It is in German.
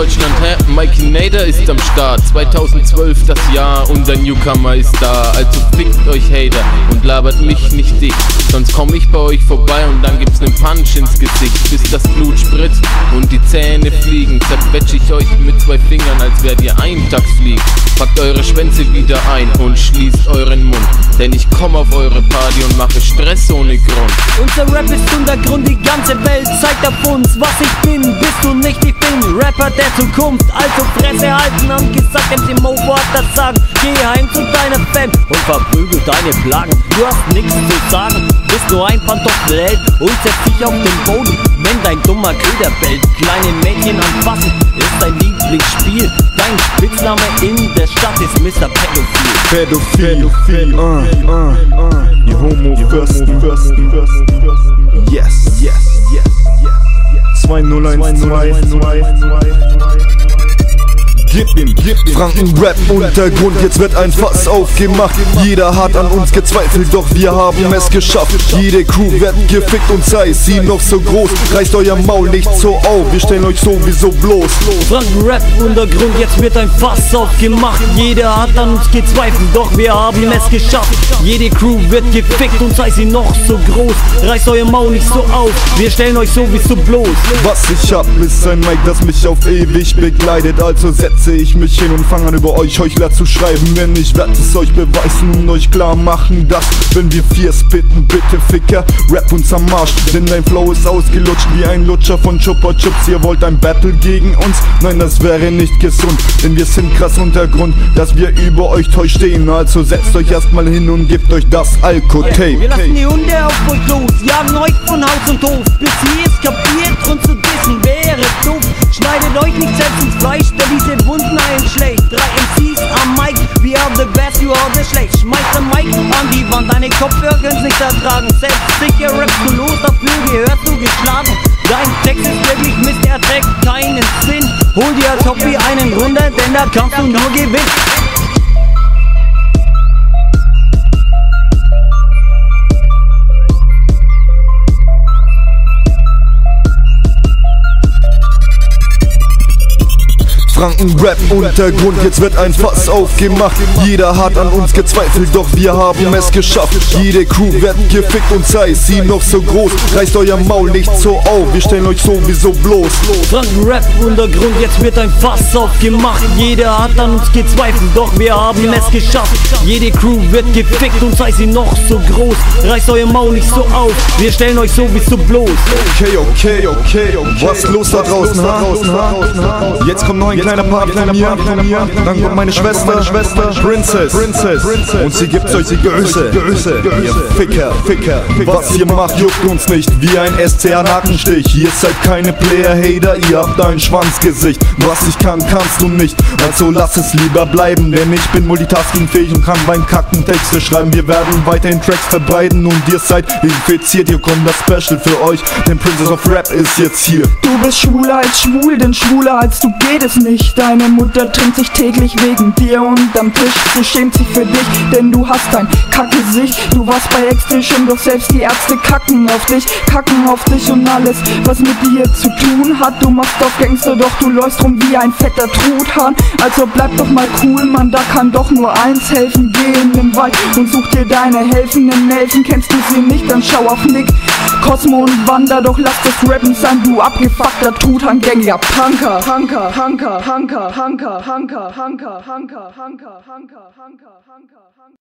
Rap, Mikey Nader ist am Start. 2012 das Jahr und ein Newcomer ist da. Also fickt euch Hater und labert mich nicht dick. Sonst komm ich bei euch vorbei und dann gibt's nen Punch ins Gesicht. Bis das Blut spritzt und die Zähne Zerquetsch ich euch mit zwei Fingern, als wärt ihr Eintagsfliegen. Packt eure Schwänze wieder ein und schließt euren Mund. Denn ich komm auf eure Party und mache Stress ohne Grund. Unser Rap ist Untergrund, die ganze Welt zeigt auf uns, was ich bin. Bist du nicht, ich bin Rapper der Zukunft. Also Fresse halten, am gesagt, MC Mo hat das Sagen. Geh heim zu deiner Fan und verprügel deine Plagen. Du hast nichts zu sagen, bist nur ein Pantoffelheld und setz dich auf den Boden, wenn dein dummer Köder. Kleine Mädchen anfassen ist dein Lieblingsspiel. Dein Spitzname in der Stadt ist Mr. Pädophil. Pädophil, Pädophil, uh, uh, uh. Die Homo-Fürsten, Fürsten, Yes, yes, yes, yes. 2012, Gib ihm, gib ihm. Franken-Rap Untergrund, jetzt wird ein Fass aufgemacht. Jeder hat an uns gezweifelt, doch wir haben es geschafft. Jede Crew wird gefickt und sei sie noch so groß. Reißt euer Maul nicht so auf, wir stellen euch sowieso bloß. Franken-Rap Untergrund, jetzt wird ein Fass aufgemacht. Jeder hat an uns gezweifelt, doch wir haben es geschafft. Jede Crew wird gefickt und sei sie noch so groß. Reißt euer Maul nicht so auf, wir stellen euch sowieso bloß. Was ich hab, ist ein Mic, das mich auf ewig begleitet. Also setzt setze ich mich hin und fange an über euch Heuchler zu schreiben. Wenn ich werd es euch beweisen und euch klar machen dass Wenn wir vier spitten, bitte Ficker, rap uns am Marsch Denn dein Flow ist ausgelutscht wie ein Lutscher von Chupa Chups. Ihr wollt ein Battle gegen uns? Nein, das wäre nicht gesund. Denn wir sind krass Untergrund, dass wir über euch täuscht stehen. Also setzt euch erstmal hin und gebt euch das Alko-Tape Wir lassen die Hunde auf euch los, jagen euch von Haus und Hof. Bis ihr es kapiert schlecht. Schmeiß den Mic an die Wand, deine Kopfhörer können's nicht ertragen. Selbst sicher rappst du los, dafür gehörst du geschlagen. Dein Text ist wirklich Mist, er trägt keinen Sinn. Hol dir top wie einen runter, denn da kannst du nur gewinnen. Franken-Rap Untergrund, jetzt wird ein Fass aufgemacht. Jeder hat an uns gezweifelt, doch wir haben es geschafft. Jede Crew wird gefickt und sei sie noch so groß. Reißt euer Maul nicht so auf, wir stellen euch sowieso bloß. Franken-Rap Untergrund, jetzt wird ein Fass aufgemacht. Jeder hat an uns gezweifelt, doch wir haben es geschafft. Jede Crew wird gefickt und sei sie noch so groß. Reißt euer Maul nicht so auf, wir stellen euch sowieso bloß. Okay, okay, okay, okay. Was los da draußen, ha? Jetzt kommt noch ein kleiner Part von mir, dann kommt meine Schwester, Schwester, Princess, Princess, und sie gibt die Größe, Größe, ihr Ficker, Ficker, was ihr macht, juckt uns nicht, wie ein SCR-Nackenstich, ihr seid keine Player-Hater, ihr habt ein Schwanzgesicht, was ich kann, kannst du nicht, also lass es lieber bleiben, denn ich bin multitaskingfähig und kann beim Kacken Texte schreiben, wir werden weiterhin Tracks verbreiten und ihr seid infiziert, hier kommt das Special für euch, denn Princess of Rap ist jetzt hier. Du bist schwuler als schwul, denn schwuler als du geht es nicht nicht. Deine Mutter trinkt sich täglich wegen dir unterm Tisch. Sie schämt sich für dich, denn du hast ein Kackgesicht. Du warst bei Extrition, doch selbst die Ärzte kacken auf dich, kacken auf dich und alles, was mit dir zu tun hat. Du machst auf Gangster, doch du läufst rum wie ein fetter Truthahn. Also bleib doch mal cool, Mann, da kann doch nur eins helfen. Geh in den Wald und such dir deine helfenden Nelfen. Kennst du sie nicht, dann schau auf Nick. Cosmo und Wander, doch lass das Rappen sein, du abgefuckter Truthahn-gängiger Punker. Punker, Punker, Punker, Punker, Punker, Punker, Punker, Punker, Punker, Punker, Punker, Punker.